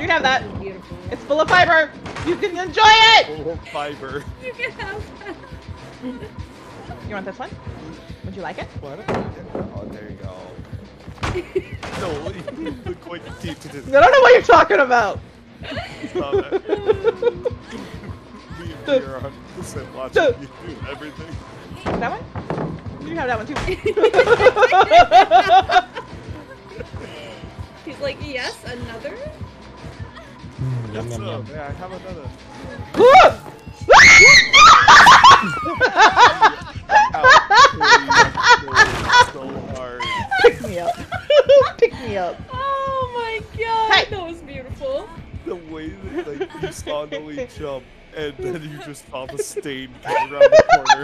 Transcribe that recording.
You can have that. Beautiful. It's full of fiber. You can enjoy it. Full of fiber. You can have that. You want this one? Would you like it? What? Oh, there you go. No, you look like you teach it. I don't know what you're talking about. Stop it. Me and are 100% watching you do everything. That one? You have that one too. He's like, yes, another? Yes, sir. Yeah, I have another. Ow, so. Pick me up. Pick me up. Oh my god, Hey. that was beautiful. The way that like you saw Noe jump and then you just saw the stain coming around the corner.